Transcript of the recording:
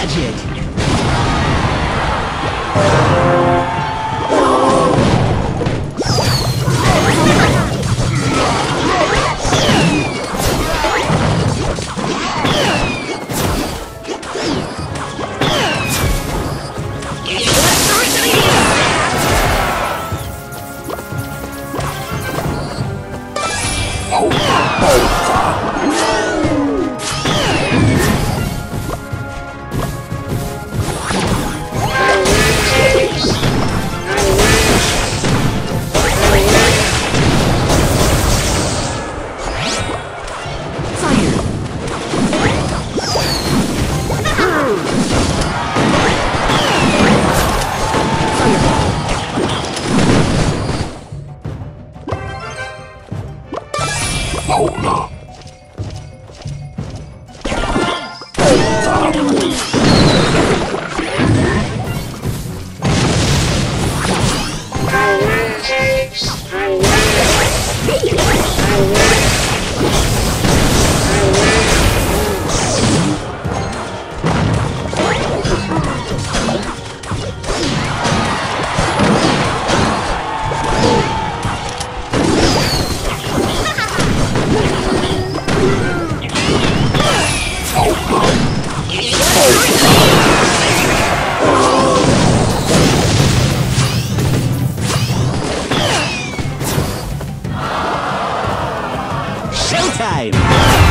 Magic! Oh, oh, oh. time.